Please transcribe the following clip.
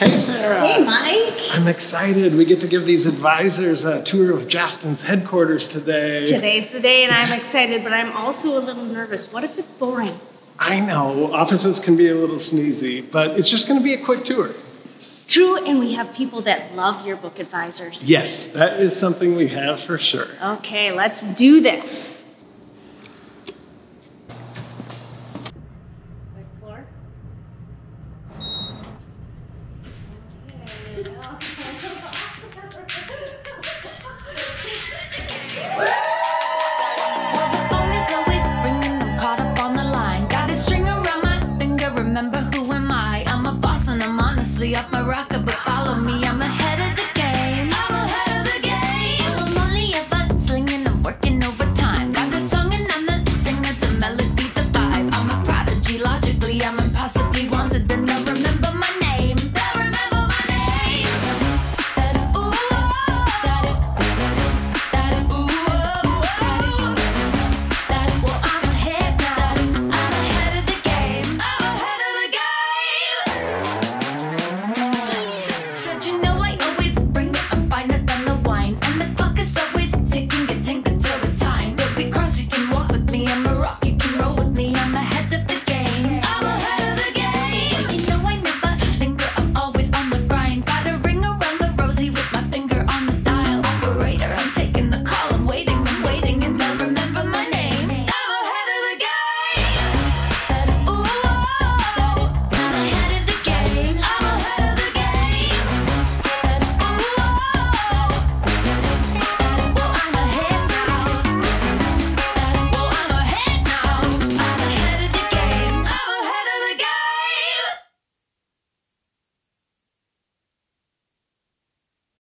Hey, Sarah. Hey, Mike. I'm excited. We get to give these advisors a tour of Jostens headquarters today. Today's the day, and I'm excited, but I'm also a little nervous. What if it's boring? I know offices can be a little sneezy, but it's just going to be a quick tour. True, and we have people that love yearbook advisors. Yes, that is something we have for sure. Okay, let's do this. Up on the line. Got a string around my finger. Remember who am I? I'm a boss and I'm honestly up my rocker, but follow me, I'm a